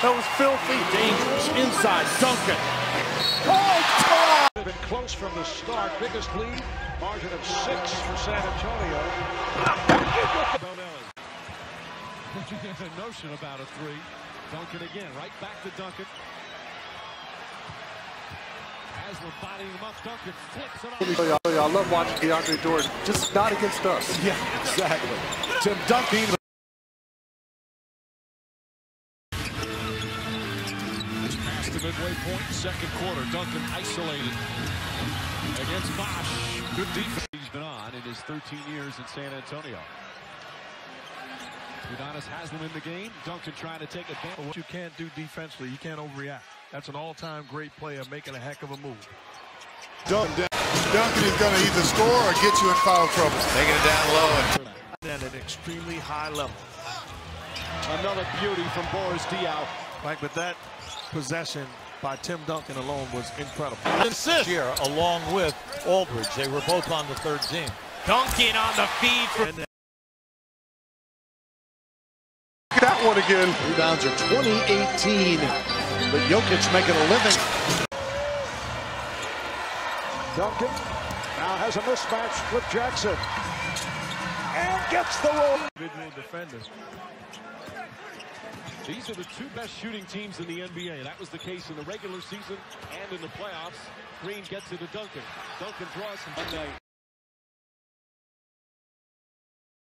That was filthy. Dangerous inside Duncan. Oh, Been close from the start. Biggest lead, margin of six for San Antonio. a notion about a three. Duncan again, right back to Duncan. Haslem bodying him up. Duncan flips it up. Oh, I love watching DeAndre Jordan, just not against us. Yeah, exactly. Tim Duncan. Past the midway point, second quarter. Duncan isolated against Bosh. Good defense he's been on in his 13 years in San Antonio. Udonis Haslem in the game. Duncan trying to take advantage. Of what you can't do defensively, you can't overreact. That's an all-time great player making a heck of a move. Duncan, Duncan is going to either score or get you in foul trouble. Taking it down low. And At an extremely high level. Another beauty from Boris Diaw. Like, but that possession by Tim Duncan alone was incredible. assist here along with Aldridge. They were both on the third team. Duncan on the feed for And That one again. Rebounds are 2018. But Jokic making a living. Duncan now has a mismatch with Jackson. And gets the roll. individual defenders. These are the two best shooting teams in the NBA. That was the case in the regular season and in the playoffs. Green gets it to Duncan. Duncan draws from night.